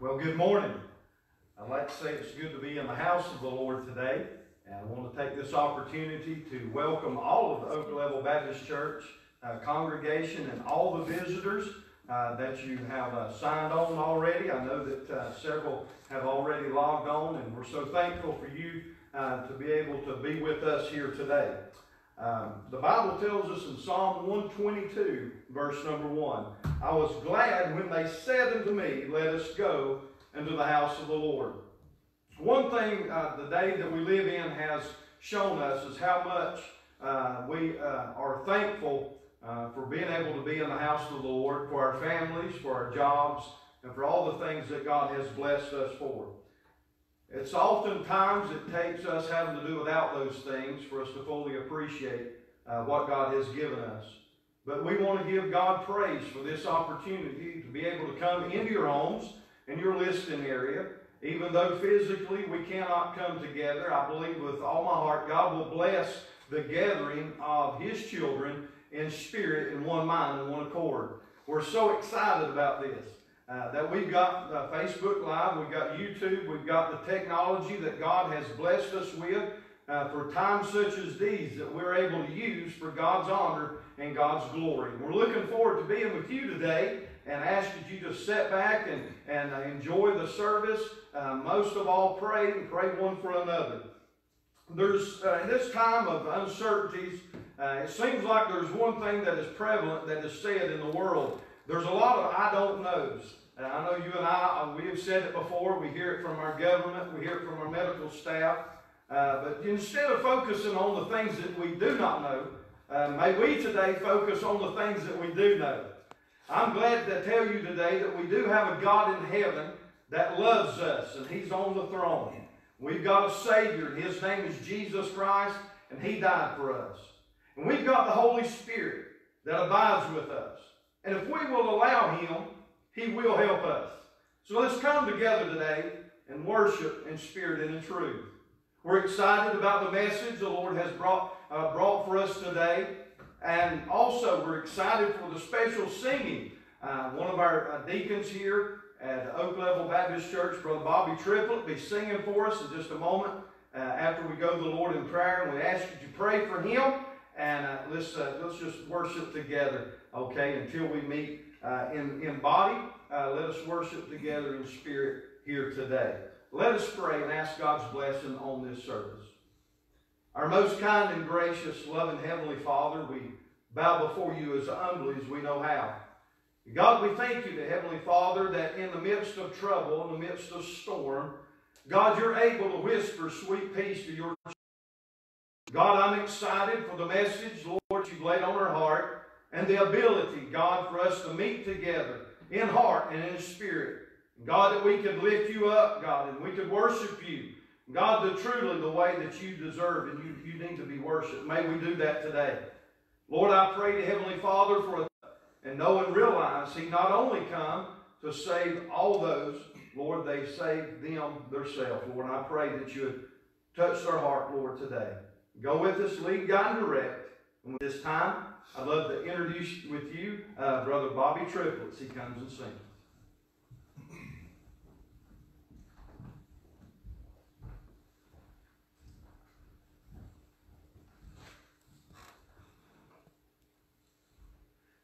Well, good morning. I'd like to say it's good to be in the house of the Lord today. And I want to take this opportunity to welcome all of the Oak Level Baptist Church uh, congregation and all the visitors uh, that you have uh, signed on already. I know that uh, several have already logged on, and we're so thankful for you uh, to be able to be with us here today. Um, the Bible tells us in Psalm 122, verse number 1, I was glad when they said unto me, Let us go into the house of the Lord. One thing uh, the day that we live in has shown us is how much uh, we uh, are thankful uh, for being able to be in the house of the Lord, for our families, for our jobs, and for all the things that God has blessed us for. It's oftentimes it takes us having to do without those things for us to fully appreciate uh, what God has given us. But we want to give God praise for this opportunity to be able to come into your homes, in your listening area. Even though physically we cannot come together, I believe with all my heart God will bless the gathering of His children in spirit, in one mind, in one accord. We're so excited about this. Uh, that we've got Facebook Live, we've got YouTube, we've got the technology that God has blessed us with uh, for times such as these that we're able to use for God's honor and God's glory. We're looking forward to being with you today and ask that you just sit back and, and uh, enjoy the service. Uh, most of all, pray and pray one for another. There's, in this time of uncertainties, it seems like there's one thing that is prevalent that is said in the world. There's a lot of I don't knows. And I know you and I, uh, we have said it before. We hear it from our government. We hear it from our medical staff. Uh, but instead of focusing on the things that we do not know, uh, may we today focus on the things that we do know. I'm glad to tell you today that we do have a God in heaven that loves us, and He's on the throne. We've got a Savior, and His name is Jesus Christ, and He died for us. And we've got the Holy Spirit that abides with us. And if we will allow Him, He will help us. So let's come together today and worship in spirit and in truth. We're excited about the message the Lord has brought, uh, brought for us today. And also, we're excited for the special singing. Uh, one of our uh, deacons here at Oak Level Baptist Church, Brother Bobby Triplett, be singing for us in just a moment uh, after we go to the Lord in prayer. And we ask you to pray for him. And uh, let's, uh, let's just worship together, okay, until we meet uh, in, in body. Uh, let us worship together in spirit here today. Let us pray and ask God's blessing on this service. Our most kind and gracious, loving Heavenly Father, we bow before you as humbly as we know how. God, we thank you, to Heavenly Father, that in the midst of trouble, in the midst of storm, God, you're able to whisper sweet peace to your God, I'm excited for the message, Lord, you've laid on our heart, and the ability, God, for us to meet together in heart and in spirit God, that we could lift you up, God, and we could worship you. God, the truly the way that you deserve and you, you need to be worshiped. May we do that today. Lord, I pray to Heavenly Father for a, and know and realize He not only come to save all those, Lord, they saved them themselves. Lord, I pray that you would touch their heart, Lord, today. Go with us, lead, guide, and direct. And this time, I'd love to introduce with you uh, Brother Bobby Triplets. He comes and sings.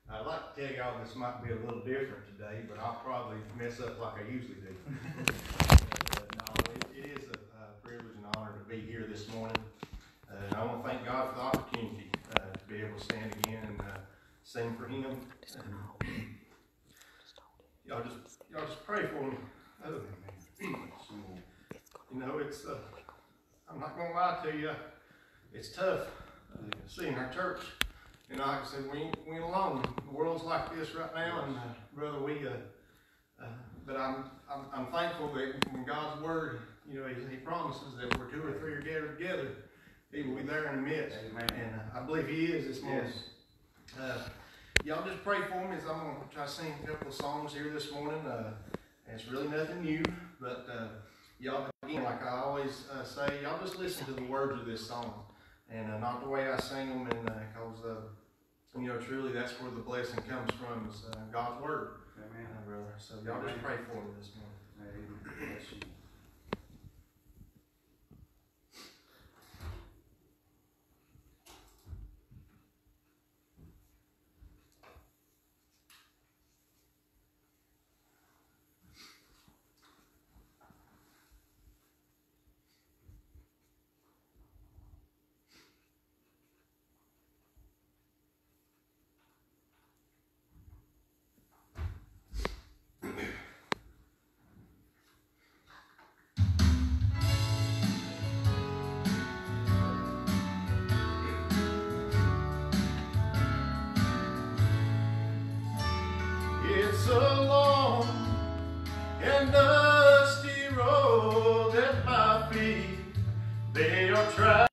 I'd like to tell y'all this might be a little different today, but I'll probably mess up like I usually do. but, no, it, it is a, a, privilege and honor to be here this morning. Uh, and I want to thank God for the opportunity be able to stand again and uh, sing for Him. y'all just y'all just pray for me. Oh, you know, it's uh, I'm not gonna lie to you, it's tough uh, seeing our church you know, like I said, we ain't, we ain't alone. The world's like this right now, and uh, brother, we, uh, uh, but I'm, I'm, I'm thankful that when God's word, you know, He, he promises that where two or three are gathered together, He will be there in the midst. Amen. And I believe He is this morning. Yes. Uh, y'all just pray for me as I'm going to try to sing a couple of songs here this morning. Uh, it's really nothing new, but uh, y'all, again, like I always uh, say, y'all just listen to the words of this song and uh, not the way I sing them, and because uh, you know truly that's where the blessing comes from is uh, God's word, Amen. Brother. So y'all Amen. just pray for me this morning. Bless they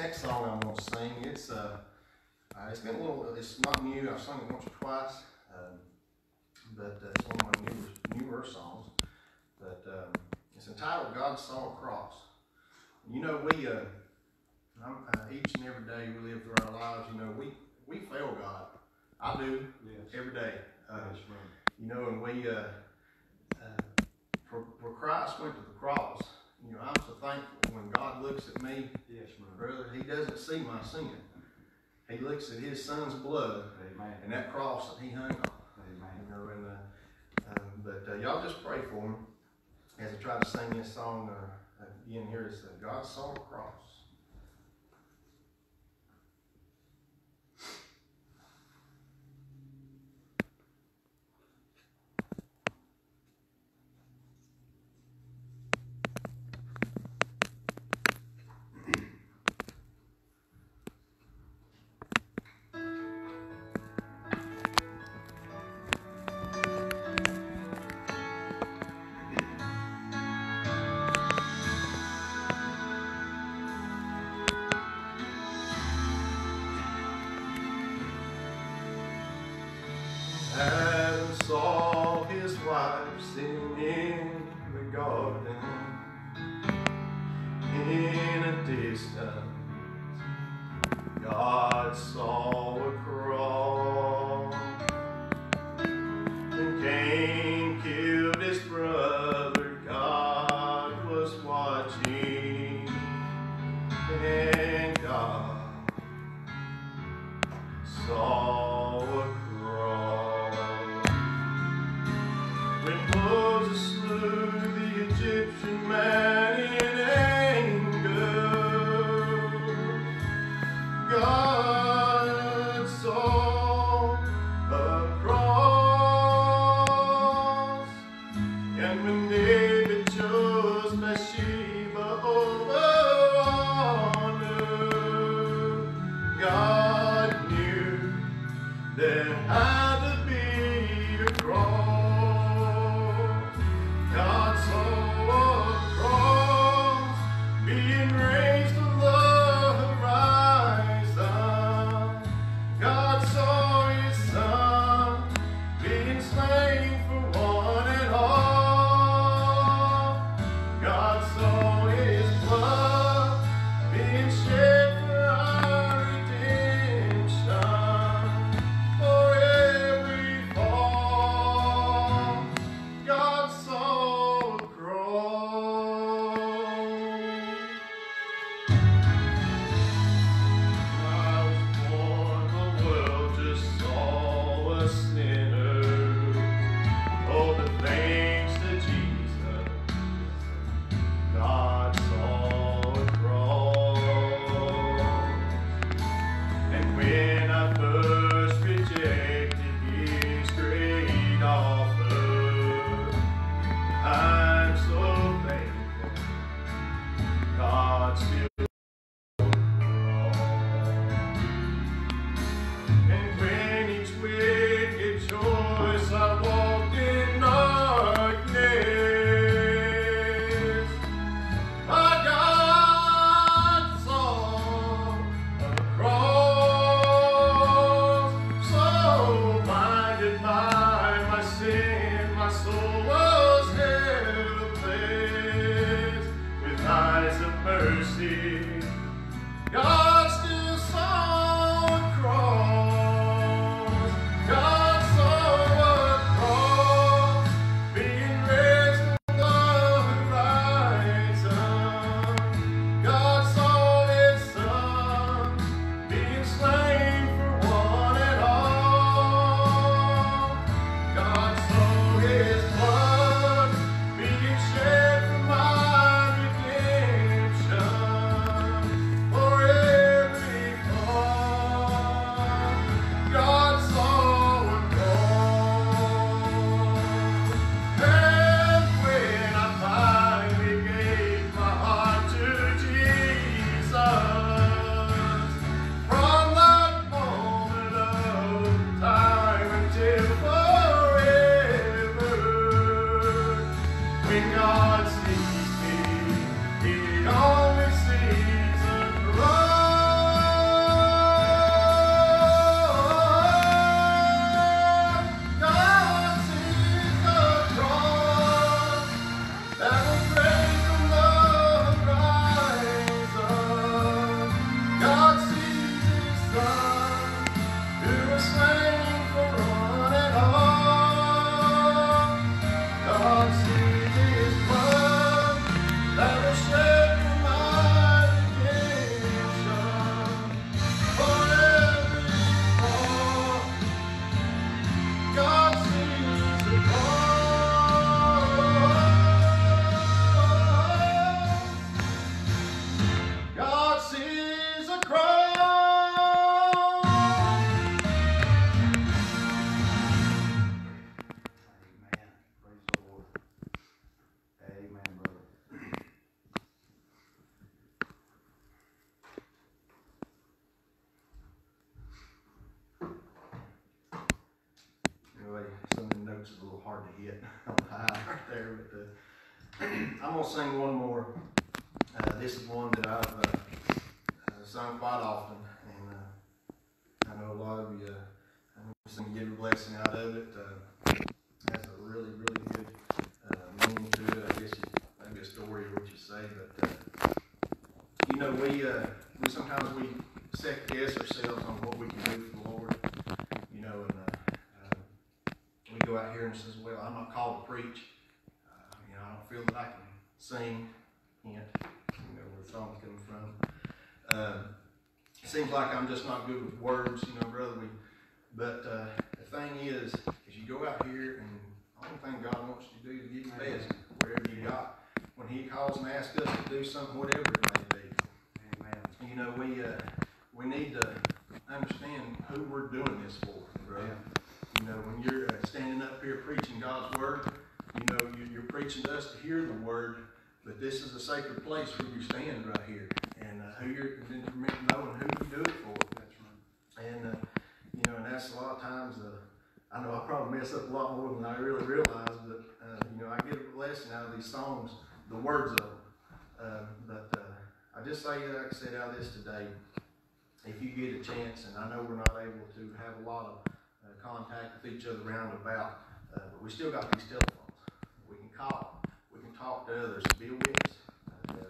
next song I want to sing, it's uh, uh, it's been a little, it's not new. I've sung it once or twice. his son's blood Amen. and that cross that he hung on. Amen. You know, and, uh, um, but uh, y'all just pray for him as I try to sing this song uh, again here. It's uh, God's Song Cross. I don't that I can sing." Hint, you know where the song's coming from. Uh, it seems like I'm just not good with words, you know, brother. We, but uh, the thing is, is you go out here and the only thing God wants you to do is give you best wherever you got. When He calls and asks us to do something, whatever it may be. Amen. You know, we uh, we need to understand who we're doing this for, brother. You know, when you're uh, standing up here preaching God's word, you know, you, you're preaching to us to hear the word, but this is a sacred place where you stand right here, and uh, who you're knowing who you do it for. That's right. And uh, you know, and that's a lot of times. Uh, I know I probably mess up a lot more than I really realize, but uh, you know, I get a blessing out of these songs, the words of them. Uh, but uh, I just say, like I said, out of this today, if you get a chance, and I know we're not able to have a lot of uh, contact with each other round about, uh, but we still got these telephones. We can talk to others, be a witness. Uh, uh,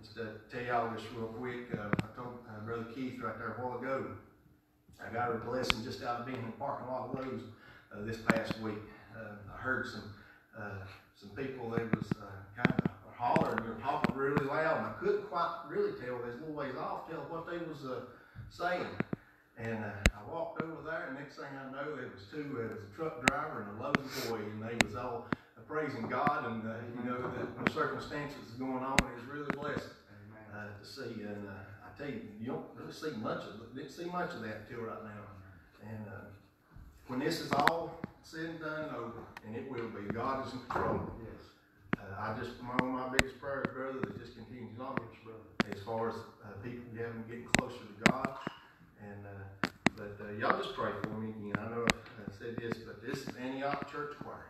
just to tell y'all this real quick, uh, I told uh, Brother Keith right there a while ago, I got a blessing just out of being in the parking lot of Lowe's uh, this past week. Uh, I heard some some people that was kind of hollering, they were talking really loud, and I couldn't quite really tell. There's a little ways off, tell what they was saying. And uh, I walked over there, and next thing I know, it was two. There was a truck driver and a Lowe's boy, and they was all praising God, and uh, you know the, the circumstances going on. Was really blessed uh, to see. And uh, I tell you, you don't really see much of it. Didn't see much of that until right now. And uh, when this is all said and done and over, and it will be, God is in control. Yes. Uh, I just one of my biggest prayers, brother, that just continues on brother. as far as uh, people having getting closer to God. And uh, but uh, y'all just pray for me. Know, I know I said this, but this is Antioch Church Choir.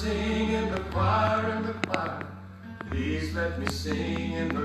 Sing in the choir, in the choir. Please let me sing in the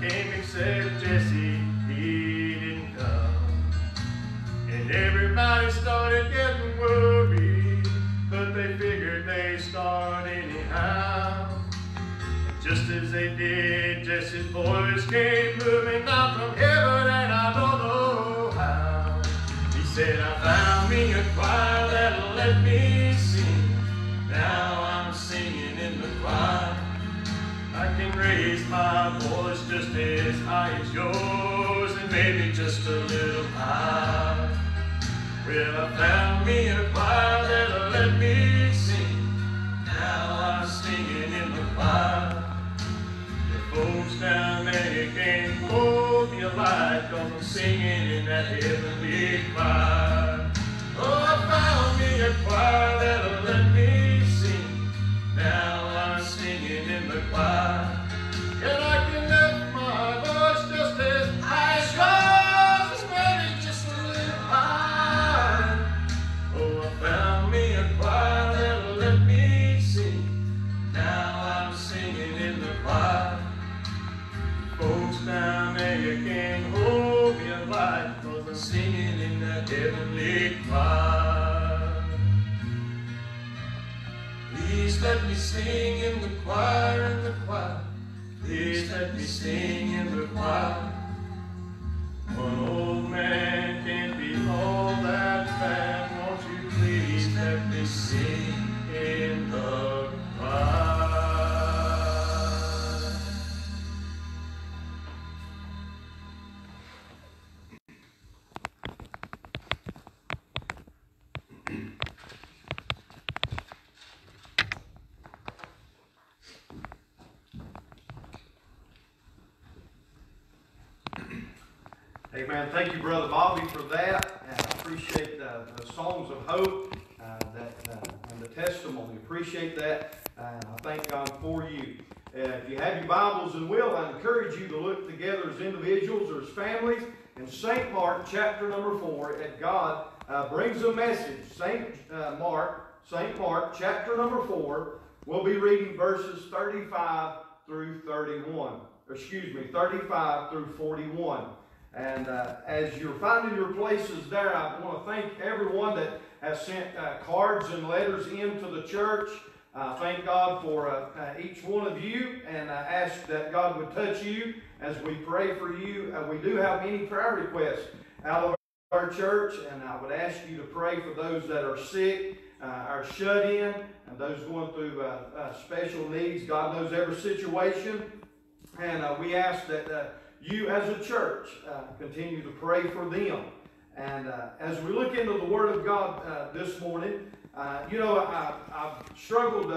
came except Jesse. I found me a choir that'll let me sing. Now I'm singing in the choir. The folks down there, can't hold me alive, I'm singing in that heavenly choir. Amen. Thank you, Brother Bobby, for that. And I appreciate the songs of hope uh, that, uh, and the testimony. Appreciate that. I thank God for you. Uh, if you have your Bibles and will, I encourage you to look together as individuals or as families in St. Mark chapter number 4 as God uh, brings a message. St. Uh, Mark, St. Mark chapter number 4, we'll be reading verses 35 through 31. Excuse me, 35 through 41. And uh, as you're finding your places there, I want to thank everyone that has sent uh, cards and letters into the church. Thank God for uh, uh, each one of you, and I ask that God would touch you as we pray for you. We do have many prayer requests out of our church, and I would ask you to pray for those that are sick, uh, are shut in, and those going through uh, uh, special needs. God knows every situation, and uh, we ask that uh, you as a church uh, continue to pray for them. And as we look into the Word of God this morning, you know, I, I've struggled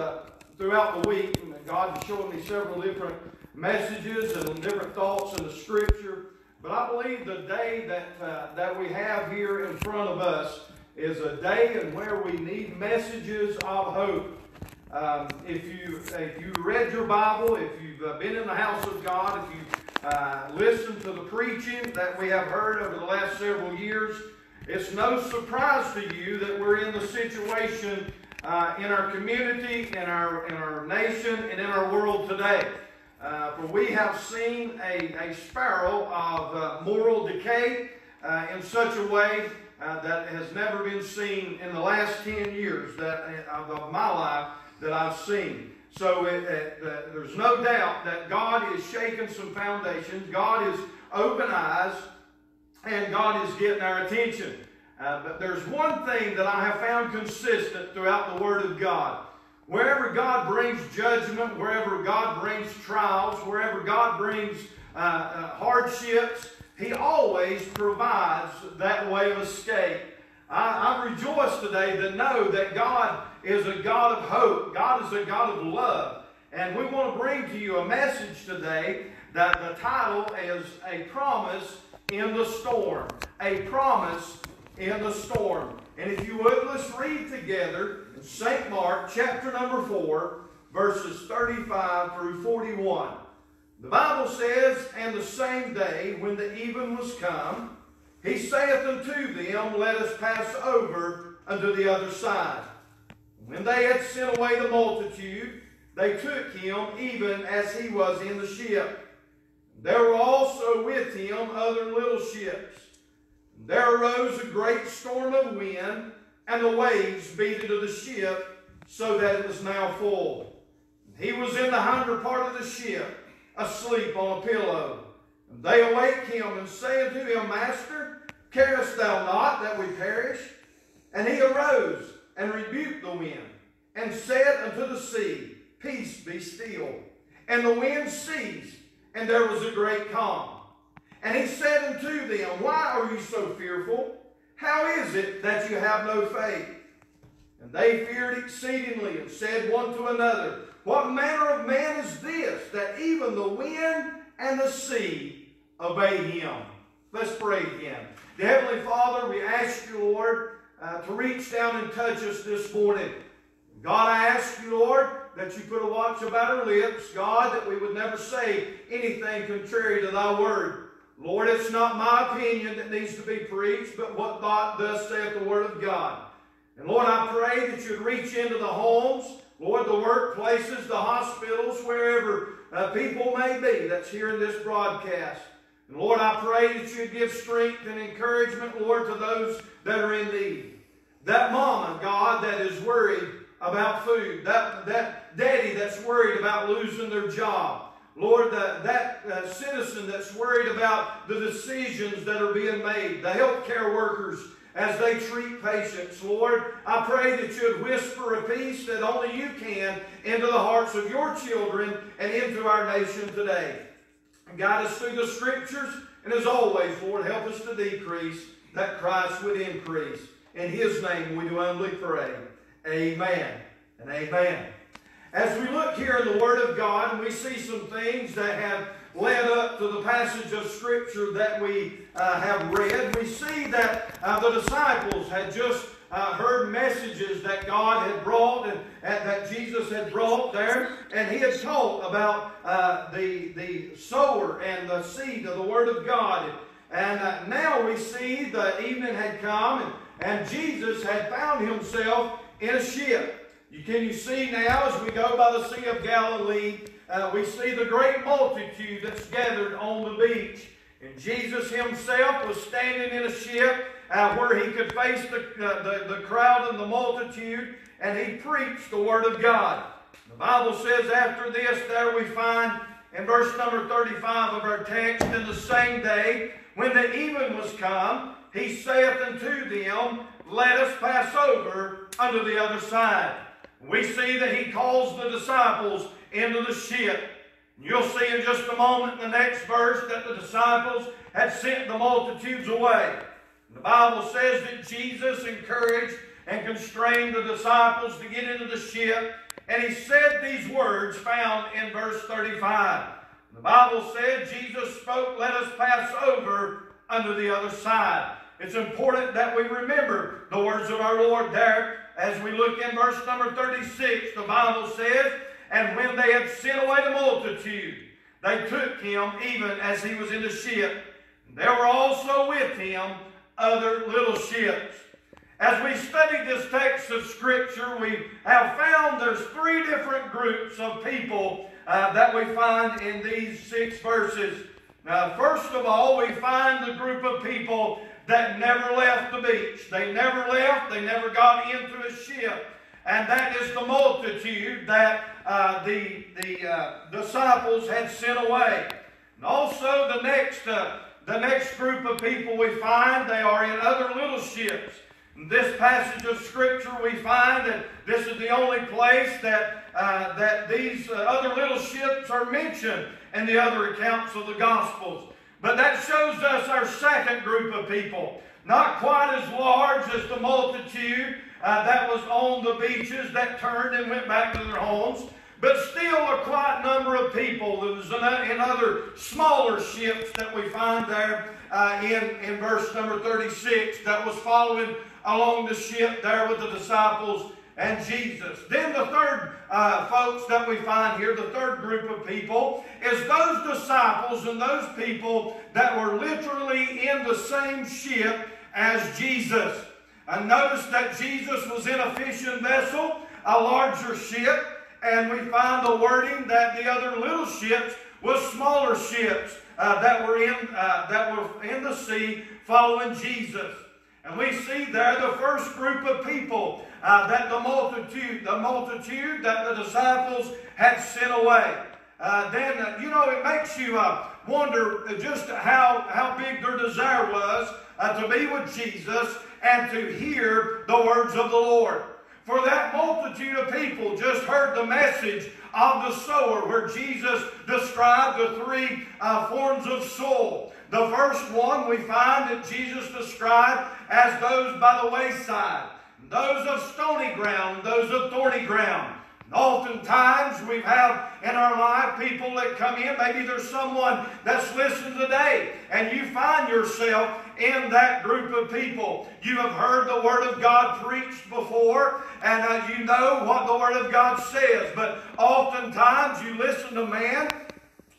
throughout the week. and God has shown me several different messages and different thoughts in the Scripture. But I believe the day that, uh, that we have here in front of us is a day in where we need messages of hope. Um, if you if you read your Bible, if you've uh, been in the house of God, if you uh, listened to the preaching that we have heard over the last several years, it's no surprise to you that we're in the situation uh, in our community, in our in our nation, and in our world today. Uh, for we have seen a, a sparrow of uh, moral decay uh, in such a way uh, that has never been seen in the last 10 years that, of, of my life that I've seen. So it, it, uh, there's no doubt that God is shaking some foundations. God is open eyes, and God is getting our attention. Uh, but there's one thing that I have found consistent throughout the Word of God. Wherever God brings judgment, wherever God brings trials, wherever God brings uh, uh, hardships, He always provides that way of escape. I, I rejoice today to know that God is a God of hope. God is a God of love. And we want to bring to you a message today that the title is A Promise in the Storm. A Promise in the Storm. And if you would, let's read together St. Mark chapter number 4, verses 35 through 41. The Bible says, And the same day, when the even was come, he saith unto them, Let us pass over unto the other side. When they had sent away the multitude, they took him even as he was in the ship. There were also with him other little ships. There arose a great storm of wind, and the waves beat into the ship, so that it was now full. He was in the hinder part of the ship, asleep on a pillow. And they awake him and say unto him, Master, carest thou not that we perish? And he arose and rebuked the wind, and said unto the sea, Peace be still. and the wind ceased, and there was a great calm. And he said unto them, Why are you so fearful? How is it that you have no faith? And they feared exceedingly and said one to another, What manner of man is this, that even the wind and the sea obey him? Let's pray again. The Heavenly Father, we ask you, Lord, uh, to reach down and touch us this morning. God, I ask you, Lord, that you put a watch about our lips, God, that we would never say anything contrary to thy word. Lord, it's not my opinion that needs to be preached, but what does saith the word of God. And Lord, I pray that you'd reach into the homes, Lord, the workplaces, the hospitals, wherever uh, people may be that's hearing this broadcast. And Lord, I pray that you'd give strength and encouragement, Lord, to those that are in need. That mama, God, that is worried about food. That, that daddy that's worried about losing their job. Lord, that uh, citizen that's worried about the decisions that are being made. The healthcare workers as they treat patients. Lord, I pray that you'd whisper a peace that only you can into the hearts of your children and into our nation today. Guide us through the scriptures, and as always, Lord, help us to decrease that Christ would increase. In his name we do humbly pray. Amen and amen. As we look here in the Word of God, we see some things that have led up to the passage of Scripture that we uh, have read, we see that uh, the disciples had just uh, heard messages that God had brought and, and, that Jesus had brought there, and he had taught about uh, the, the sower and the seed of the Word of God. And uh, now we see the evening had come, and, and Jesus had found himself in a ship. You, can you see now as we go by the Sea of Galilee, uh, we see the great multitude that's gathered on the beach. And Jesus himself was standing in a ship uh, where he could face the, uh, the, the crowd and the multitude, and he preached the Word of God. The Bible says after this, there we find in verse number 35 of our text, in the same day, when the even was come, he saith unto them, Let us pass over unto the other side. We see that he calls the disciples into the ship. You'll see in just a moment in the next verse that the disciples had sent the multitudes away. The Bible says that Jesus encouraged and constrained the disciples to get into the ship, and he said these words found in verse 35. The Bible said Jesus spoke, Let us pass over unto the other side. It's important that we remember the words of our Lord there as we look in verse number 36, the Bible says, And when they had sent away the multitude, they took him even as he was in the ship. There were also with him other little ships. As we study this text of Scripture, we have found there's three different groups of people uh, that we find in these six verses. Now, first of all, we find the group of people that never left the beach. They never left, they never got into a ship. And that is the multitude that uh, the, the uh, disciples had sent away. And also the next, uh, the next group of people we find, they are in other little ships. In this passage of Scripture, we find that this is the only place that, uh, that these uh, other little ships are mentioned in the other accounts of the Gospels. But that shows us our second group of people. Not quite as large as the multitude uh, that was on the beaches that turned and went back to their homes, but still a quite number of people. There was in other smaller ships that we find there uh, in, in verse number 36 that was following along the ship there with the disciples and Jesus. Then the third uh, folks that we find here, the third group of people, is those disciples and those people that were literally in the same ship as Jesus. And notice that Jesus was in a fishing vessel, a larger ship, and we find the wording that the other little ships was smaller ships uh, that were in uh, that were in the sea following Jesus. And we see there the first group of people uh, that the multitude, the multitude that the disciples had sent away. Uh, then, uh, you know, it makes you uh, wonder just how, how big their desire was uh, to be with Jesus and to hear the words of the Lord. For that multitude of people just heard the message of the sower, where Jesus described the three uh, forms of soil. The first one we find that Jesus described as those by the wayside, those of stony ground, those of thorny ground. Oftentimes we have in our life people that come in, maybe there's someone that's listening today, and you find yourself in that group of people. You have heard the Word of God preached before, and uh, you know what the Word of God says, but oftentimes you listen to man,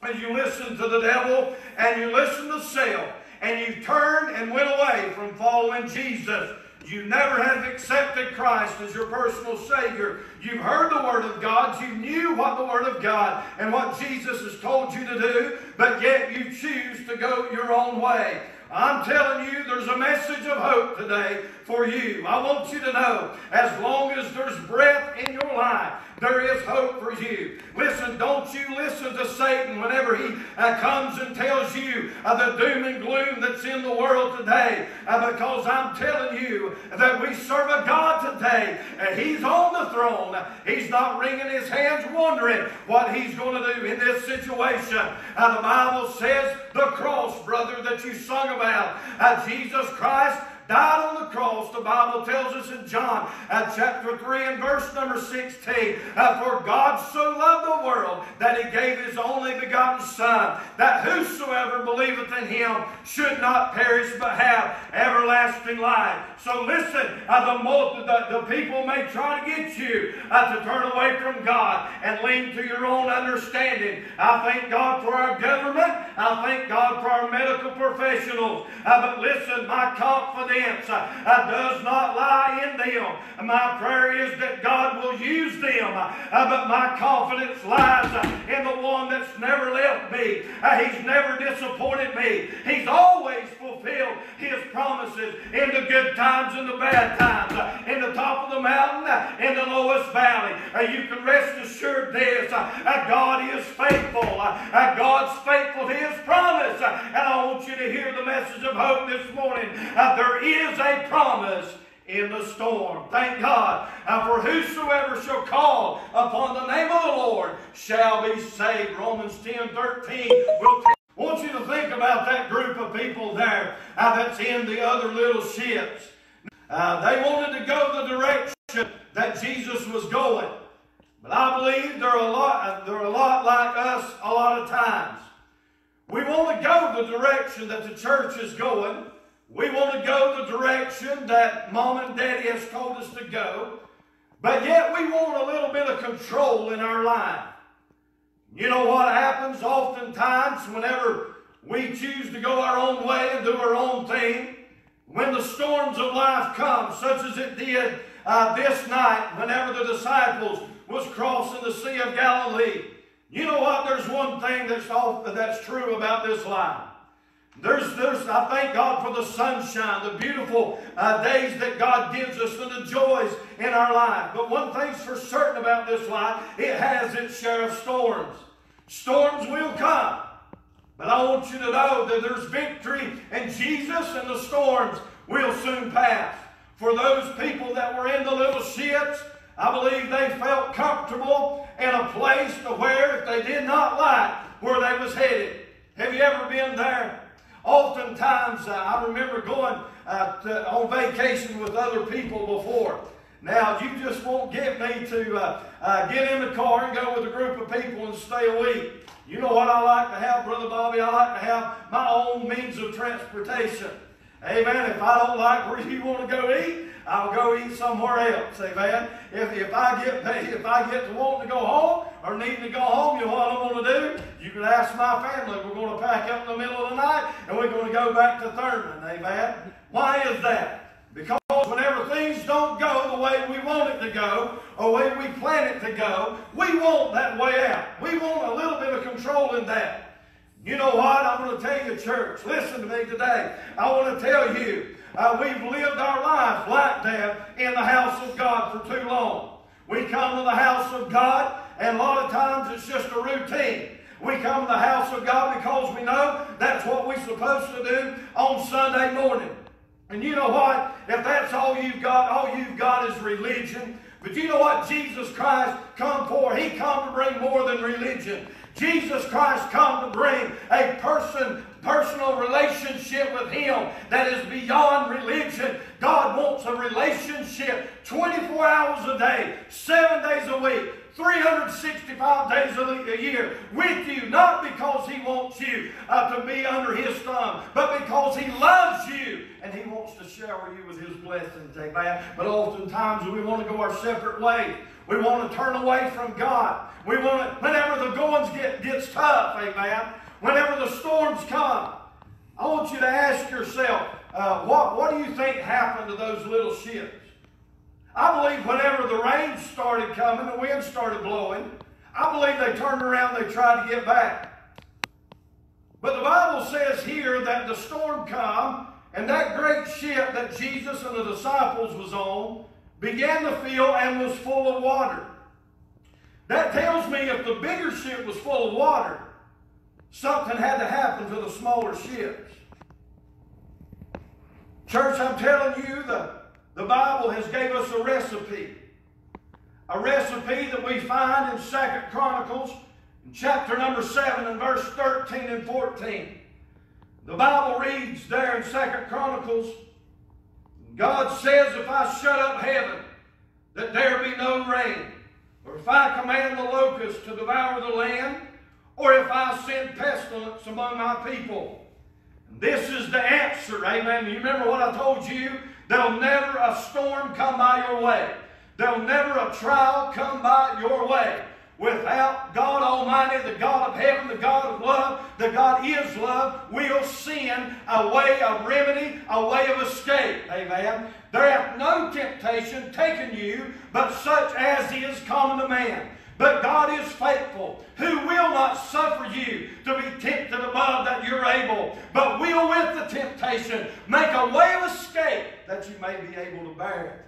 and you listened to the devil, and you listened to self, and you turned and went away from following Jesus. You never have accepted Christ as your personal Savior. You've heard the Word of God. You knew what the Word of God and what Jesus has told you to do, but yet you choose to go your own way. I'm telling you, there's a message of hope today for you. I want you to know, as long as there's breath in your life, there is hope for you. Listen, don't you listen to Satan whenever he uh, comes and tells you uh, the doom and gloom that's in the world today. Uh, because I'm telling you that we serve a God today, and He's on the throne. He's not wringing His hands wondering what He's going to do in this situation. Uh, the Bible says the cross, brother, that you sung about, uh, Jesus Christ died on the cross, the Bible tells us in John uh, chapter 3 and verse number 16. Uh, For God so loved the world that he gave his only begotten Son, that whosoever believeth in him should not perish but have everlasting life. So listen, uh, the, the, the people may try to get you uh, to turn away from God and lean to your own understanding. I thank God for our government. I thank God for our medical professionals. Uh, but listen, my confidence uh, does not lie in them. My prayer is that God will use them, uh, but my confidence lies uh, in the one that's never left me. He's never disappointed me. He's always fulfilled His promises in the good times and the bad times, in the top of the mountain, in the lowest valley. You can rest assured this God is faithful. God's faithful to His promise. And I want you to hear the message of hope this morning. There is a promise in the storm. Thank God. For whosoever shall call upon the name of the Lord shall be saved. Romans 10 13 will I want you to think about that group of people there uh, that's in the other little ships. Uh, they wanted to go the direction that Jesus was going. But I believe they're a lot, they're a lot like us a lot of times. We want to go the direction that the church is going. We want to go the direction that mom and daddy has told us to go, but yet we want a little bit of control in our life. You know what happens oftentimes whenever we choose to go our own way and do our own thing? When the storms of life come, such as it did uh, this night, whenever the disciples was crossing the Sea of Galilee. You know what? There's one thing that's, that's true about this life. There's, there's, I thank God for the sunshine, the beautiful uh, days that God gives us, and the joys in our life. But one thing's for certain about this life, it has its share of storms. Storms will come. But I want you to know that there's victory in Jesus, and the storms will soon pass. For those people that were in the little ships, I believe they felt comfortable in a place to where if they did not like where they was headed. Have you ever been there? Oftentimes, uh, I remember going uh, to, on vacation with other people before. Now, you just won't get me to uh, uh, get in the car and go with a group of people and stay a week. You know what I like to have, Brother Bobby? I like to have my own means of transportation. Amen. If I don't like where you want to go eat, I'll go eat somewhere else. Amen. If, if I get paid, if I get to wanting to go home or needing to go home, you know what I'm going to do? You can ask my family. We're going to pack up in the middle of the night and we're going to go back to Thurman. Amen. Why is that? To go, or way we plan it to go, we want that way out. We want a little bit of control in that. You know what? I'm going to tell you, church. Listen to me today. I want to tell you, uh, we've lived our life like that in the house of God for too long. We come to the house of God, and a lot of times it's just a routine. We come to the house of God because we know that's what we're supposed to do on Sunday morning. And you know what? If that's all you've got, all you've got is religion, But you know what Jesus Christ come for? He come to bring more than religion. Jesus Christ come to bring a person personal relationship with Him that is beyond religion. God wants a relationship 24 hours a day, seven days a week. 365 days a year with you, not because He wants you uh, to be under His thumb, but because He loves you and He wants to shower you with His blessings. Amen. But oftentimes we want to go our separate ways. We want to turn away from God. We want to, whenever the goings get gets tough, amen. Whenever the storms come, I want you to ask yourself, uh, what, what do you think happened to those little ships? I believe whenever the rain started coming, the wind started blowing, I believe they turned around, they tried to get back. But the Bible says here that the storm come, and that great ship that Jesus and the disciples was on began to fill and was full of water. That tells me if the bigger ship was full of water, something had to happen to the smaller ships. Church, I'm telling you, the the Bible has gave us a recipe. A recipe that we find in Second Chronicles, in chapter number 7 and verse 13 and 14. The Bible reads there in Second Chronicles, God says, if I shut up heaven, that there be no rain, or if I command the locusts to devour the land, or if I send pestilence among my people. And this is the answer, amen. You remember what I told you There'll never a storm come by your way. There'll never a trial come by your way without God Almighty, the God of heaven, the God of love, the God is love, will send a way of remedy, a way of escape. Amen. There hath no temptation taken you, but such as is common to man. But God is faithful, who will not suffer you to be tempted above that you're able, but will with the temptation make a way of escape that you may be able to bear it.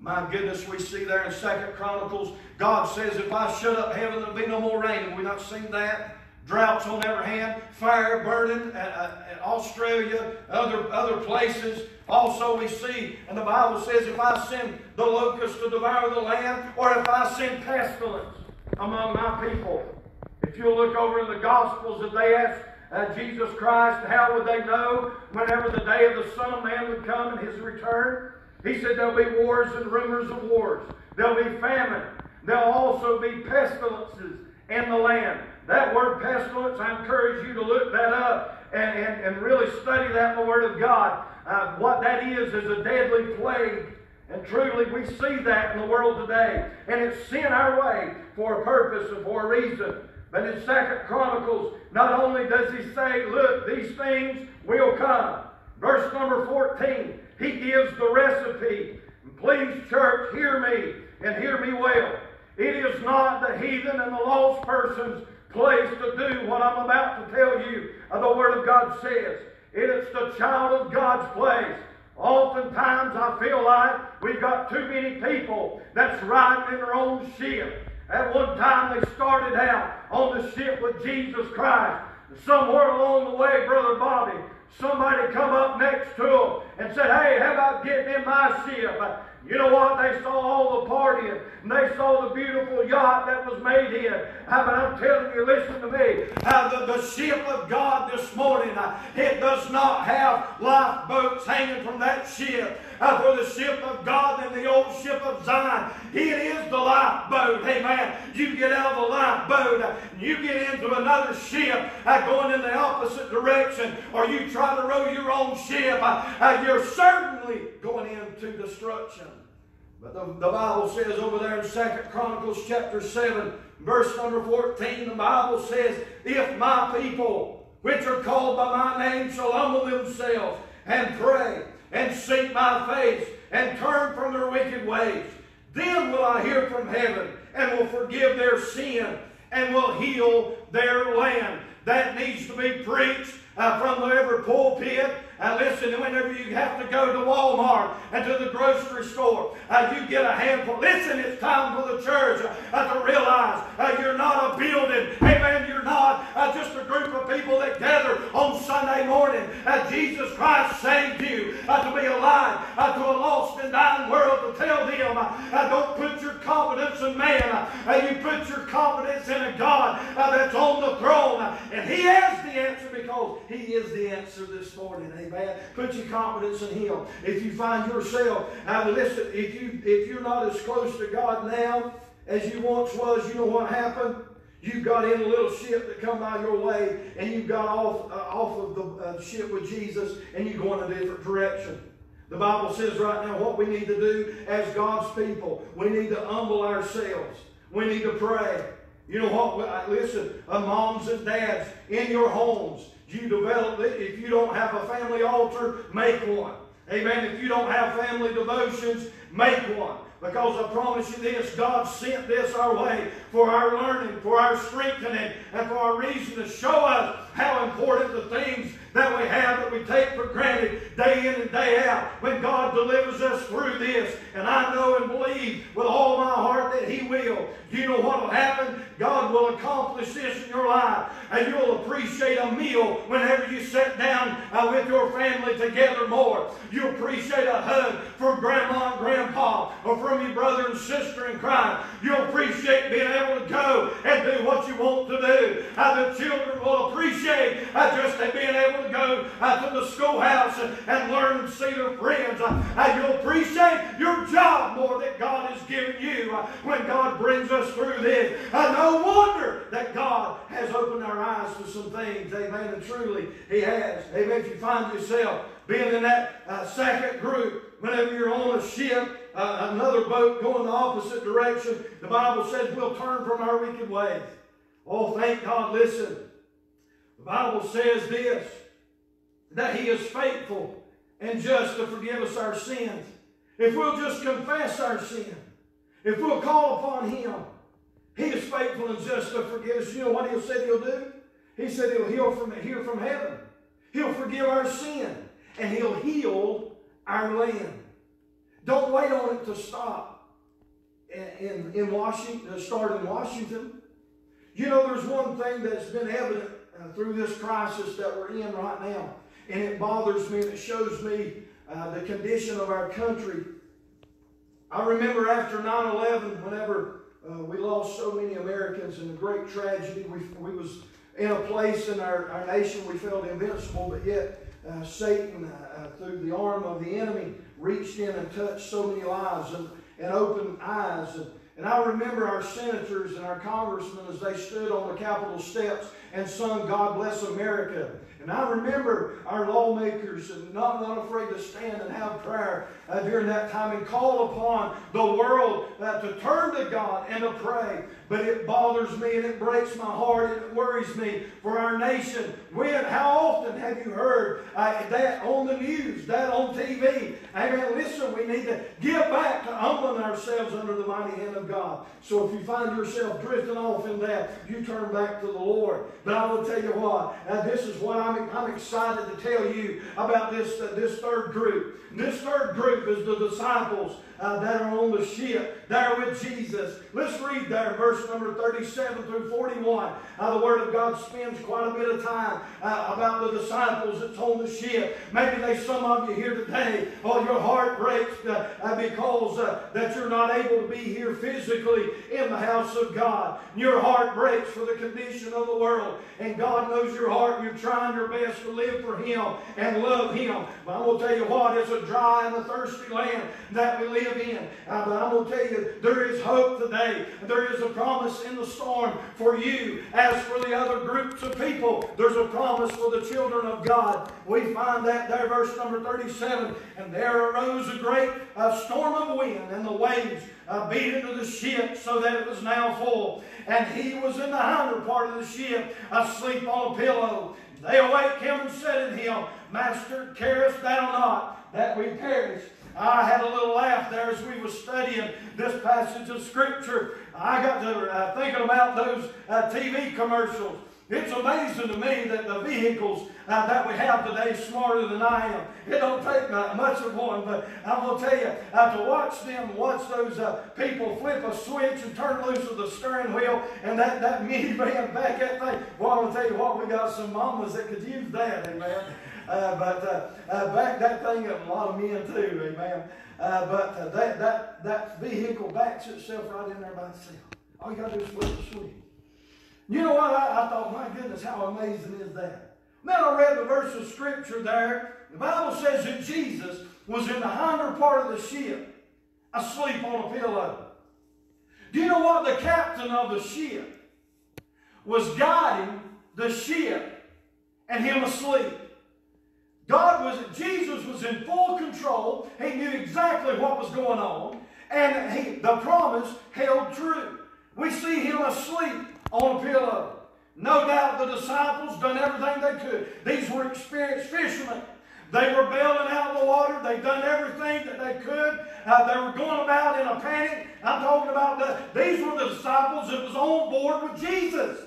My goodness, we see there in Second Chronicles, God says, if I shut up heaven, there'll be no more rain. Have we not seen that? Droughts on every hand, fire burning at, Australia, other, other places. Also, we see, and the Bible says, if I send the locust to devour the land, or if I send pestilence, among my people. If you look over in the Gospels, if they ask uh, Jesus Christ, how would they know whenever the day of the Son of Man would come and his return? He said there'll be wars and rumors of wars. There'll be famine. There'll also be pestilences in the land. That word pestilence, I encourage you to look that up and, and, and really study that in the Word of God. Uh, what that is is a deadly plague and truly, we see that in the world today. And it's sent our way for a purpose and for a reason. But in Second Chronicles, not only does he say, look, these things will come. Verse number 14, he gives the recipe. Please, church, hear me and hear me well. It is not the heathen and the lost person's place to do what I'm about to tell you. The Word of God says. It is the child of God's place. Oftentimes I feel like we've got too many people that's riding in their own ship. At one time they started out on the ship with Jesus Christ. Somewhere along the way, Brother Bobby, somebody come up next to them and said, Hey, how about getting in my ship? You know what? They saw all the partying, and they saw the beautiful yacht that was made in. Uh, but I'm telling you, listen to me. Uh, the, the ship of God this morning, uh, it does not have lifeboats hanging from that ship. Uh, for the ship of God and the old ship of Zion, it is the lifeboat. Amen. You get out of the lifeboat, uh, you get into another ship uh, going in the opposite direction, or you try to row your own ship, uh, you're certainly going into destruction. But the, the Bible says over there in Second Chronicles chapter 7, verse number 14, the Bible says, If my people, which are called by my name, shall humble themselves and pray and seek my face and turn from their wicked ways, then will I hear from heaven and will forgive their sin and will heal their land. That needs to be preached uh, from every pulpit. Uh, listen, whenever you have to go to Walmart and to the grocery store, uh, you get a handful. Listen, it's time for the church uh, to realize uh, you're not a building. Amen. You're not uh, uh, just a group of people that gather on Sunday morning. Uh, Jesus Christ saved you uh, to be alive uh, to a lost and dying world to tell them, uh, don't put your confidence in man. Uh, you put your confidence in a God uh, that's on the throne. Uh, and He has the answer because He is the answer this morning. Amen. Put your confidence in Him. If you find yourself, uh, listen, if, you, if you're not as close to God now as you once was, you know what happened? You got in a little ship that come by your way, and you got off uh, off of the uh, ship with Jesus, and you go in a different direction. The Bible says right now what we need to do as God's people, we need to humble ourselves. We need to pray. You know what? Listen, uh, moms and dads in your homes, you develop it. If you don't have a family altar, make one. Amen. If you don't have family devotions, make one. Because I promise you this, God sent this our way for our learning, for our strengthening, and for our reason to show us how important the things that we have that we take for granted day in and day out. When God delivers us through this, and I know and believe with all my heart that He will, you know what will happen? God will accomplish this in your life, and you'll appreciate a meal whenever you sit down uh, with your family together more. You'll appreciate a hug from grandma and grandpa, or from your brother and sister in Christ. You'll appreciate being able to go and do what you want to do. Uh, the children will appreciate uh, just being able go uh, to the schoolhouse and, learn and see their friends. Uh, you'll appreciate your job more that God has given you uh, when God brings us through this. Uh, no wonder that God has opened our eyes to some things. Amen. And truly, He has. Amen. If you find yourself being in that uh, second group, whenever you're on a ship, uh, another boat going the opposite direction, the Bible says we'll turn from our wicked ways. Oh, thank God. Listen. The Bible says this that He is faithful and just to forgive us our sins. If we'll just confess our sin, if we'll call upon Him, He is faithful and just to forgive us. You know what He said He'll do? He said He'll heal from hear from heaven. He'll forgive our sin and He'll heal our land. Don't wait on it to stop in, in, in Washington, start in Washington. You know, there's one thing that's been evident uh, through this crisis that we're in right now, and it bothers me and it shows me uh, the condition of our country. I remember after 9 11, whenever uh, we lost so many Americans in a great tragedy, we, we was in a place in our, our nation we felt invincible, but yet uh, Satan, uh, uh, through the arm of the enemy, reached in and touched so many lives and, and opened eyes. And, and I remember our senators and our congressmen as they stood on the Capitol steps and sung God Bless America. And I remember our lawmakers and not, not afraid to stand and have prayer uh, during that time and call upon the world uh, to turn to God and to pray. But it bothers me and it breaks my heart and it worries me for our nation. When, how often have you heard uh, that on the news, that on TV? Amen. Listen, we need to give back to humbling ourselves under the mighty hand of God. So if you find yourself drifting off in that, you turn back to the Lord. But I will tell you what, uh, this is what I'm, I'm excited to tell you about this, uh, this third group. This third group is the disciples uh, that are on the ship there with Jesus. Let's read there, verse number 37 through 41. Uh, the Word of God spends quite a bit of time uh, about the disciples that's on the ship. Maybe there's some of you here today, oh, your heart breaks uh, uh, because uh, that you're not able to be here physically in the house of God. Your heart breaks for the condition of the world. And God knows your heart, you're trying your best to live for Him and love Him. But I'm going to tell you what, it's a dry and a thirsty land that we live in. Uh, but I'm going to tell you, there is hope today. There is a promise in the storm for you. As for the other groups of people, there's a promise for the children of God. We find that there, verse number 37. And there arose a great uh, storm of wind, and the waves uh, beat into the ship so that it was now full. And he was in the hinder part of the ship, asleep on a pillow. They awake him and said to him, Master, carest thou not that we perish? I had a little laugh there as we were studying this passage of Scripture. I got to uh, thinking about those uh, TV commercials It's amazing to me that the vehicles uh, that we have today smarter than I am. It don't take much of one, but I'm going to tell you, uh, to watch them, watch those uh, people flip a switch and turn loose of the steering wheel and that, that minivan back that thing. Well, I'm going to tell you what, we got some mamas that could use that, amen. Uh, but uh, uh, back that thing up, a lot of men too, amen. Uh, but that, that, that vehicle backs itself right in there by itself. All you got to do is flip the switch. You know what? I, I thought, my goodness, how amazing is that? Then I read the verse of scripture there. The Bible says that Jesus was in the hinder part of the ship, asleep on a pillow. Do you know what? The captain of the ship was guiding the ship and him asleep. God was, Jesus was in full control. He knew exactly what was going on. And he, the promise held true. We see him asleep on a pillow. No doubt the disciples done everything they could. These were experienced fishermen. They were bailing out the water. They done everything that they could. Uh, they were going about in a panic. I'm talking about the, these were the disciples that was on board with Jesus.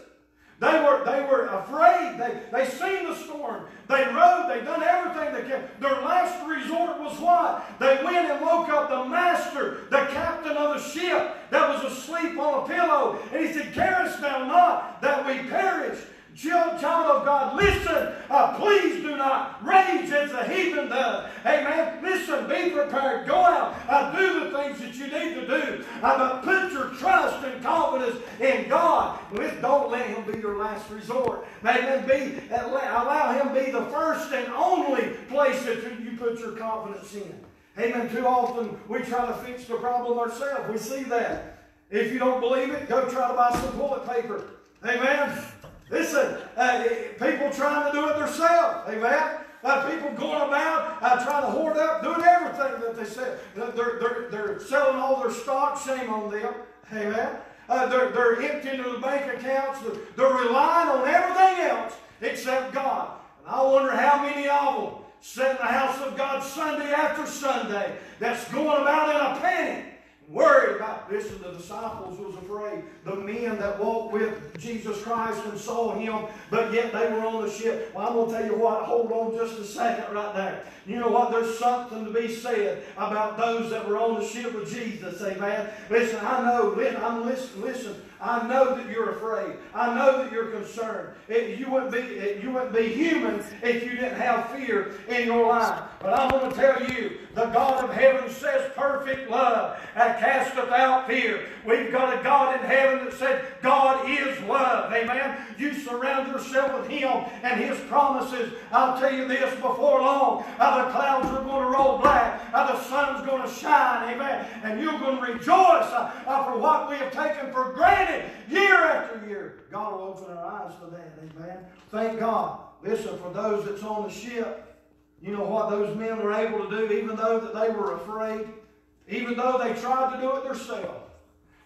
They were, they were afraid. They, they seen the storm. They rode. They done everything they could. Their last resort was what? They went and woke up the master, the captain of the ship that was asleep on a pillow. And he said, Carest thou not that we perish? Child, of God, listen. Uh, please do not rage as the heathen does. Amen. Listen, be prepared. Go out. Uh, do the things that you need to do. Uh, but put your trust and confidence in God. Don't let Him be your last resort. Amen. Be, allow Him be the first and only place that you put your confidence in. Amen. Too often we try to fix the problem ourselves. We see that. If you don't believe it, go try to buy some toilet paper. Amen. Listen, uh, people trying to do it themselves. Amen. Uh, people going about uh, trying to hoard up, doing everything that they said. They're, they're, they're selling all their stock. Shame on them. Amen. Uh, they're, they're emptying their bank accounts. They're, they're relying on everything else except God. And I wonder how many of them sit in the house of God Sunday after Sunday that's going about in a panic worried about. Listen, the disciples was afraid. The men that walked with Jesus Christ and saw him, but yet they were on the ship. Well, I'm going to tell you what, hold on just a second right there. You know what? There's something to be said about those that were on the ship with Jesus. Amen. Listen, I know, I'm listen, listen. I know that you're afraid. I know that you're concerned. It, you, wouldn't be, it, you wouldn't be human if you didn't have fear in your life. But I'm going to tell you, the God of heaven says perfect love that casteth out fear. We've got a God in heaven that said God is love. Amen. You surround yourself with Him and His promises. I'll tell you this before long. How the clouds are going to roll black. How the sun's going to shine. Amen. And you're going to rejoice uh, uh, for what we have taken for granted year after year. God will open our eyes to that. Amen. Thank God. Listen, for those that's on the ship, you know what those men were able to do, even though that they were afraid, even though they tried to do it themselves.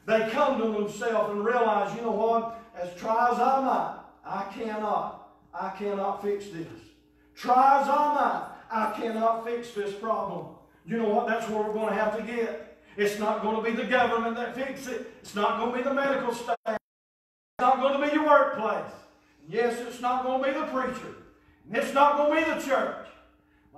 They come to themselves and realize, you know what? As try as I might, I cannot. I cannot fix this. Try as I might, I cannot fix this problem. You know what? That's where we're going to have to get. It's not going to be the government that fixes it. It's not going to be the medical staff. It's not going to be your workplace. Yes, it's not going to be the preacher. And it's not going to be the church.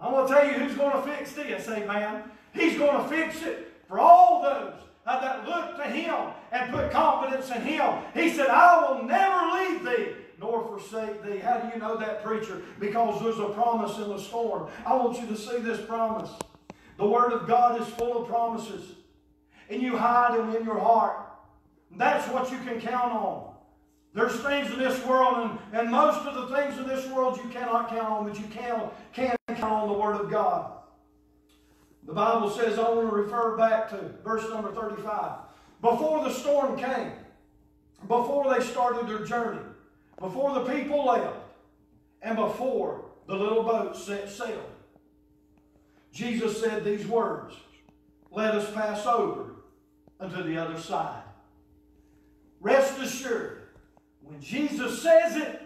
I'm going to tell you who's going to fix this, amen. He's going to fix it for all those uh, that look to Him and put confidence in Him. He said, I will never leave thee nor forsake thee. How do you know that, preacher? Because there's a promise in the storm. I want you to see this promise. The Word of God is full of promises, and you hide them in your heart. That's what you can count on. There's things in this world, and, and most of the things in this world you cannot count on, but you can, can count on the Word of God. The Bible says, I want to refer back to verse number 35. Before the storm came, before they started their journey, before the people left, and before the little boat set sail, Jesus said these words Let us pass over unto the other side. Rest assured, when Jesus says it,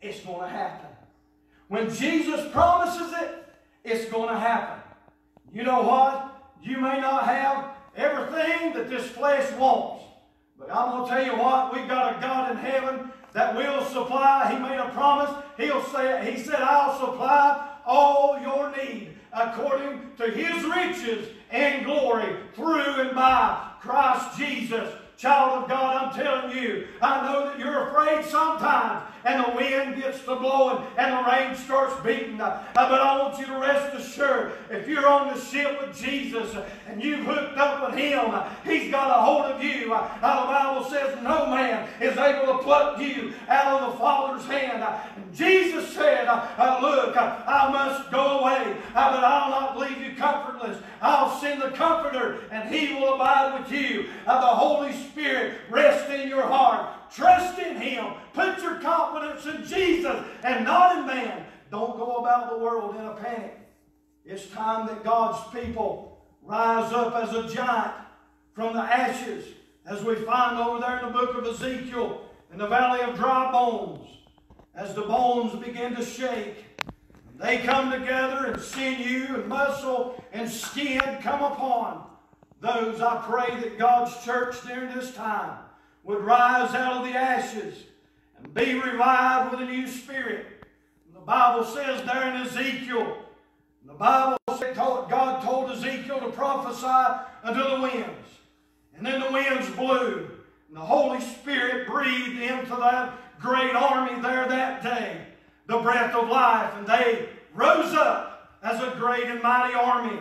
it's going to happen. When Jesus promises it, it's going to happen. You know what? You may not have everything that this flesh wants. But I'm going to tell you what, we've got a God in heaven that will supply. He made a promise. He'll say, He said, I'll supply all your need according to His riches and glory through and by Christ Jesus. Child of God, I'm telling you, I know that you're afraid sometimes, and the wind gets to blowing, and the rain starts beating. Uh, but I want you to rest assured, if you're on the ship with Jesus uh, and you've hooked up with Him, uh, He's got a hold of you. Uh, the Bible says no man is able to pluck you out of the Father's hand. Uh, and Jesus said, uh, Look, I must go away, but I'll not leave you comfortless. I'll send the Comforter, and He will abide with you. the Holy Spirit rest in your heart. Trust in Him. Put your confidence in Jesus and not in man. Don't go about the world in a panic. It's time that God's people rise up as a giant from the ashes, as we find over there in the book of Ezekiel, in the valley of dry bones. As the bones begin to shake, they come together and sinew and muscle and skin come upon those. I pray that God's church during this time would rise out of the ashes and be revived with a new spirit. The Bible says there in Ezekiel, the Bible said God told Ezekiel to prophesy unto the winds. And then the winds blew, and the Holy Spirit breathed into that great army there that day the breath of life, and they rose up as a great and mighty army.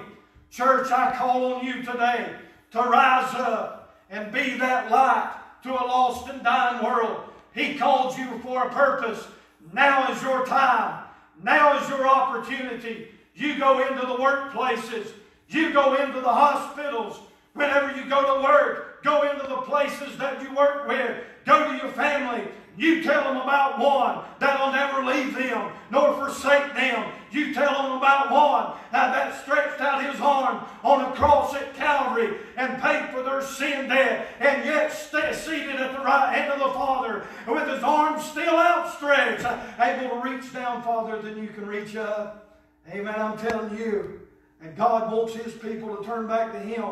Church, I call on you today to rise up and be that light to a lost and dying world. He called you for a purpose. Now is your time. Now is your opportunity. You go into the workplaces. You go into the hospitals. Whenever you go to work, go into the places that you work with. Go to your family. You tell them about one that'll never leave them nor forsake them. You tell them about one that stretched out his arm on a cross at Calvary and paid for their sin debt and yet seated at the right hand of the Father with his arms still outstretched, able to reach down farther than you can reach up. Amen. I'm telling you. And God wants his people to turn back to him.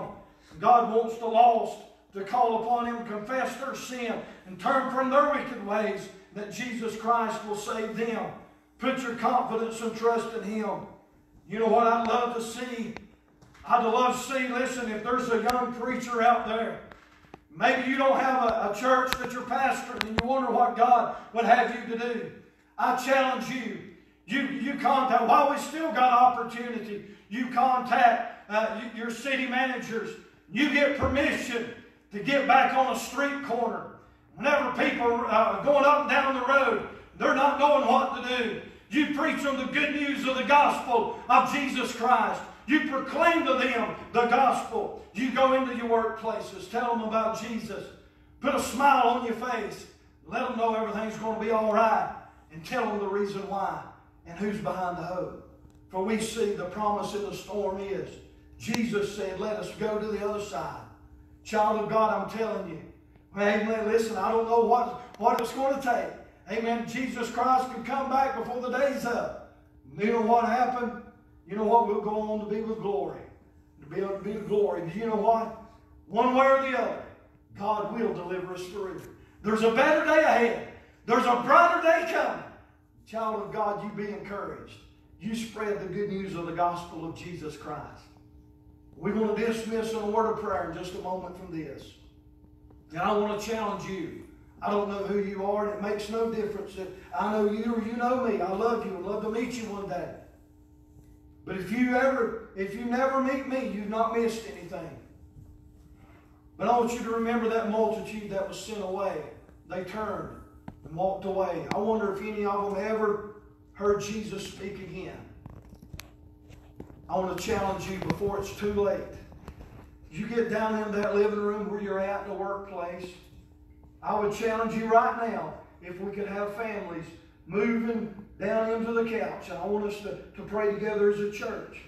God wants the lost to call upon Him, confess their sin, and turn from their wicked ways, that Jesus Christ will save them. Put your confidence and trust in Him. You know what I'd love to see? I'd love to see, listen, if there's a young preacher out there, maybe you don't have a, a church that you're pastoring and you wonder what God would have you to do. I challenge you. You, you contact, while we still got opportunity, you contact uh, your city managers. You get permission to get back on a street corner. Whenever people are uh, going up and down the road, they're not knowing what to do. You preach them the good news of the gospel of Jesus Christ. You proclaim to them the gospel. You go into your workplaces, tell them about Jesus. Put a smile on your face. Let them know everything's going to be all right. And tell them the reason why and who's behind the hope. For we see the promise in the storm is Jesus said, Let us go to the other side. Child of God, I'm telling you. Amen. Listen, I don't know what, what it's going to take. Amen. Jesus Christ could come back before the day's up. You know what happened? You know what? We'll go on to be with glory. To be, able to be with glory. Do you know what? One way or the other, God will deliver us through. There's a better day ahead. There's a brighter day coming. Child of God, you be encouraged. You spread the good news of the gospel of Jesus Christ. We're going to dismiss in a word of prayer in just a moment from this. And I want to challenge you. I don't know who you are, and it makes no difference if I know you or you know me. I love you and love to meet you one day. But if you ever, if you never meet me, you've not missed anything. But I want you to remember that multitude that was sent away. They turned and walked away. I wonder if any of them ever heard Jesus speak again. I want to challenge you before it's too late. You get down in that living room where you're at in the workplace. I would challenge you right now if we could have families moving down into the couch. And I want us to, to pray together as a church.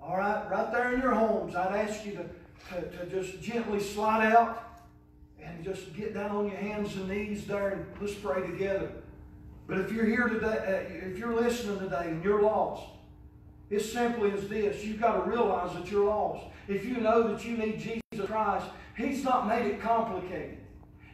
All right, right there in your homes, I'd ask you to, to, to just gently slide out and just get down on your hands and knees there and let's pray together. But if you're here today, uh, if you're listening today and you're lost, it's simply as this. You've got to realize that you're lost. If you know that you need Jesus Christ, He's not made it complicated.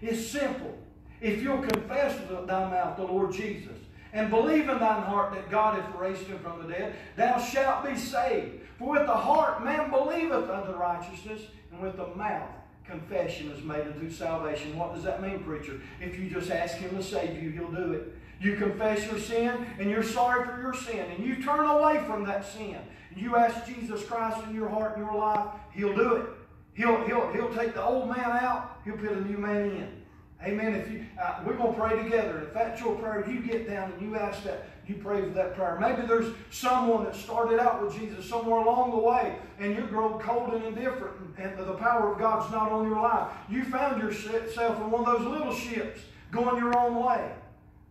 It's simple. if you'll confess with thy mouth the Lord Jesus, and believe in thine heart that God hath raised him from the dead, thou shalt be saved. For with the heart man believeth unto righteousness, and with the mouth confession is made unto salvation. What does that mean, preacher? If you just ask him to save you, he'll do it. You confess your sin, and you're sorry for your sin, and you turn away from that sin. You ask Jesus Christ in your heart and your life, he'll do it. He'll, he'll, he'll take the old man out, he'll put a new man in. Amen. If you, uh, we're going to pray together. If that's your prayer, you get down and you ask that. You pray for that prayer. Maybe there's someone that started out with Jesus somewhere along the way, and you're grown cold and indifferent, and, and the power of God's not on your life. You found yourself in one of those little ships going your own way.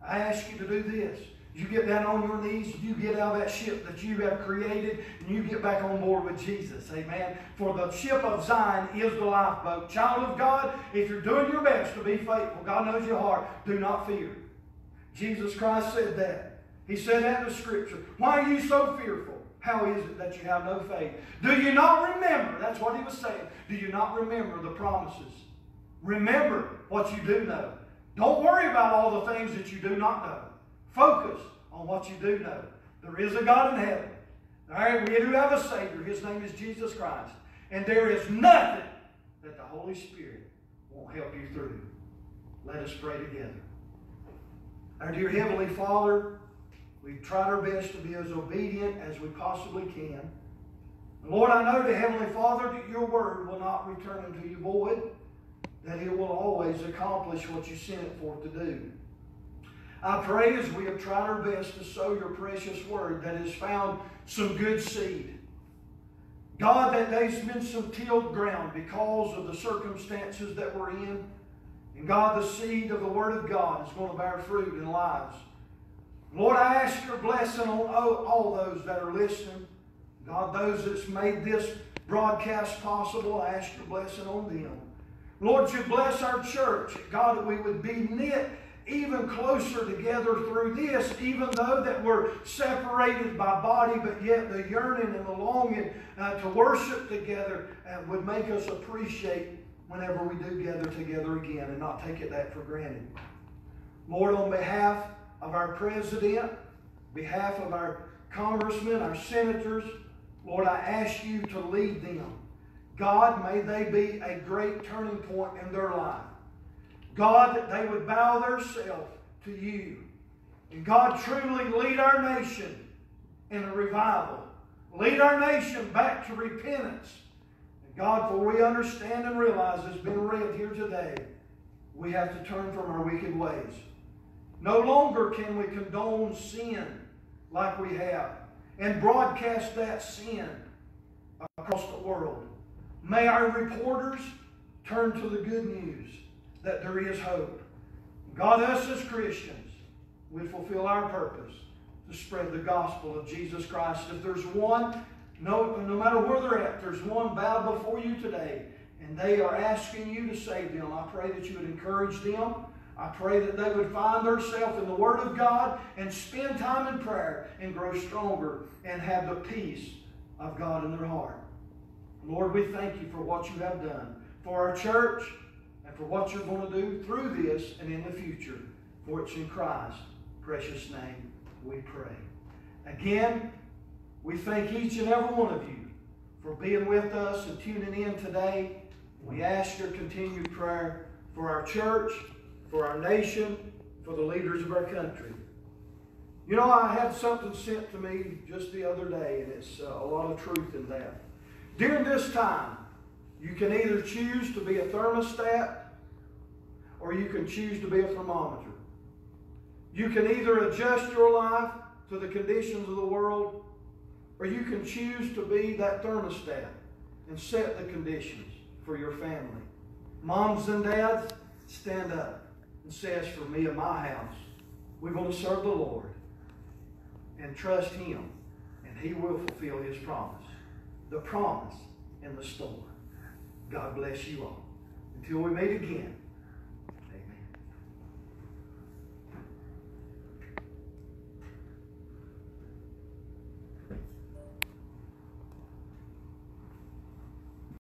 I ask you to do this. You get down on your knees, you get out of that ship that you have created, and you get back on board with Jesus. Amen. For the ship of Zion is the lifeboat. Child of God, if you're doing your best to be faithful, God knows your heart, do not fear. Jesus Christ said that. He said that in the scripture. Why are you so fearful? How is it that you have no faith? Do you not remember? That's what he was saying. Do you not remember the promises? Remember what you do know. Don't worry about all the things that you do not know. Focus on what you do know. There is a God in heaven. All right, we do have a Savior. His name is Jesus Christ. And there is nothing that the Holy Spirit won't help you through. Let us pray together. Our dear Heavenly Father, we've tried our best to be as obedient as we possibly can. Lord, I know, the Heavenly Father, that your word will not return unto you void, that it will always accomplish what you sent it for to do. I pray as we have tried our best to sow your precious word that has found some good seed. God, that there's been some tilled ground because of the circumstances that we're in. And God, the seed of the Word of God is going to bear fruit in lives. Lord, I ask your blessing on all those that are listening. God, those that's made this broadcast possible, I ask your blessing on them. Lord, you bless our church. God, that we would be knit even closer together through this, even though that we're separated by body, but yet the yearning and the longing uh, to worship together uh, would make us appreciate whenever we do gather together again and not take it that for granted. Lord, on behalf of our president, behalf of our congressmen, our senators, Lord, I ask you to lead them. God, may they be a great turning point in their life. God, that they would bow themselves to you. And God, truly lead our nation in a revival. Lead our nation back to repentance. And God, for we understand and realize it's been read here today, we have to turn from our wicked ways. No longer can we condone sin like we have and broadcast that sin across the world. May our reporters turn to the good news that there is hope. God, us as Christians, we fulfill our purpose to spread the gospel of Jesus Christ. If there's one, no, no matter where they're at, there's one bowed before you today, and they are asking you to save them. I pray that you would encourage them. I pray that they would find themselves in the Word of God and spend time in prayer and grow stronger and have the peace of God in their heart. Lord, we thank you for what you have done for our church and for what you're going to do through this and in the future. For it's in Christ's precious name we pray. Again, we thank each and every one of you for being with us and tuning in today. We ask your continued prayer for our church, for our nation, for the leaders of our country. You know, I had something sent to me just the other day, and it's uh, a lot of truth in that. During this time, you can either choose to be a thermostat or you can choose to be a thermometer. You can either adjust your life to the conditions of the world or you can choose to be that thermostat and set the conditions for your family. Moms and dads, stand up and say, as for me and my house, we're going to serve the Lord and trust Him, and He will fulfill His promise. The promise in the storm. God bless you all. Until we meet again.